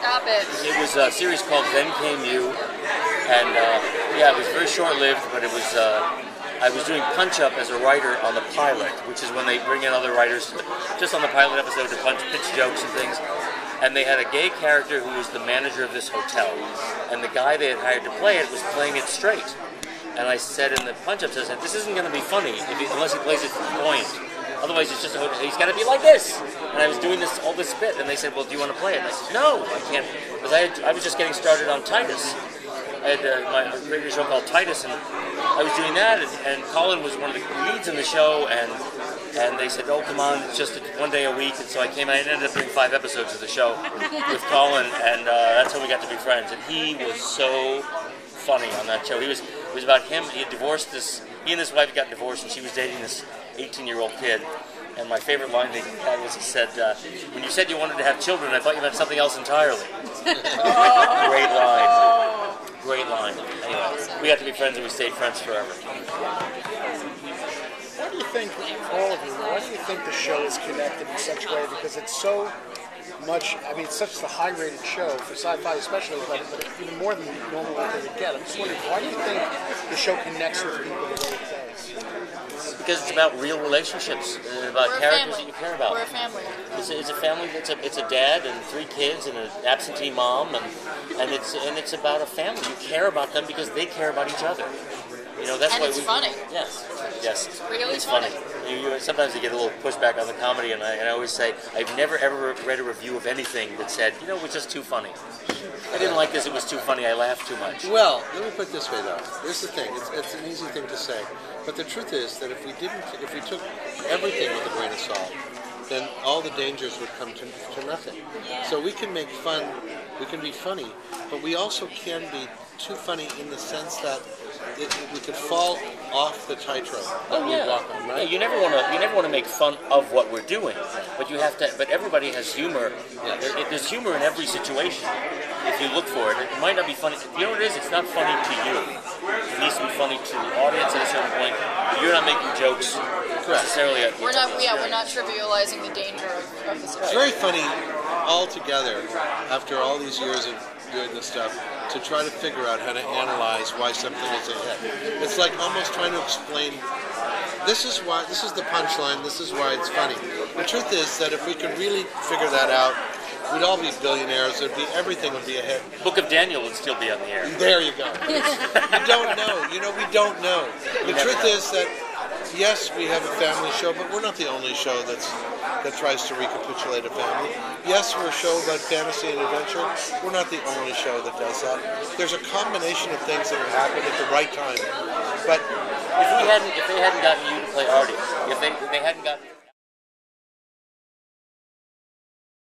Stop it. It was a series called Then Came You, and uh, yeah, it was very short-lived, but it was. Uh, I was doing punch up as a writer on the pilot, which is when they bring in other writers just on the pilot episode to punch pitch jokes and things. And they had a gay character who was the manager of this hotel, and the guy they had hired to play it was playing it straight. And I said in the punch up, I said, "This isn't going to be funny unless he plays it point. Otherwise, it's just a. He's got to be like this." And I was doing this all this bit, and they said, "Well, do you want to play it?" And I said, "No, I can't," because I, I was just getting started on Titus. I had uh, my radio show called Titus, and I was doing that, and, and Colin was one of the leads in the show, and and they said, "Oh, come on, it's just one day a week." And so I came. I ended up doing five episodes of the show with Colin, and uh, that's how we got to be friends. And he was so funny on that show. He was it was about him. He had divorced this. He and his wife got divorced, and she was dating this 18-year-old kid. And my favorite line that he had was he said, uh, "When you said you wanted to have children, I thought you meant something else entirely." Great line. Great line. Anyway, we got to be friends, and we stayed friends forever. Why do you think, all of you, why do you think the show is connected in such a way? Because it's so much, I mean, it's such a high rated show for sci fi, especially, but, but even more than normal what they would get. I'm just wondering, why do you think the show connects with people the way it does? Because it's about real relationships, uh, about We're characters family. that you care about. We're a family. It's a, it's a family. It's a it's a dad and three kids and an absentee mom, and and it's and it's about a family. You care about them because they care about each other. You know that's And why it's we. funny. Yes, yes. It's really it's funny. You, you, sometimes you get a little pushback on the comedy, and I, and I always say I've never ever read a review of anything that said you know it was just too funny. I didn't like this. It was too funny. I laughed too much. Well, let me put it this way, though. Here's the thing. It's, it's an easy thing to say, but the truth is that if we didn't, if we took everything with a grain of salt, then all the dangers would come to, to nothing. So we can make fun, we can be funny, but we also can be too funny in the sense that it, we could fall off the tightrope that Oh we yeah. walk on, Yeah, you never want to. You never want to make fun of what we're doing, but you have to. But everybody has humor. Yes. There- there's humor in every situation if you look for it. It might not be funny. You know what it is? It's not funny to you. It needs to be funny to the audience at a certain point. But you're not making jokes necessarily. At, We're not. Yeah, we're not trivializing the danger of, of the It's situation. very funny altogether after all these years of doing this stuff to try to figure out how to analyze why something is a hit. It's like almost trying to explain this is why this is the punchline, this is why it's funny. The truth is that if we could really figure that out, we'd all be billionaires, it'd be everything would be a hit. Book of Daniel would still be on the air. There you go. you don't know. You know, we don't know. The truth know. is that yes, we have a family show, but we're not the only show that's that tries to recapitulate a family. Yes, we're a show about fantasy and adventure. We're not the only show that does that. There's a combination of things that have happened at the right time. But If we hadn't, if they hadn't gotten you to play Artie, if they, if they hadn't gotten.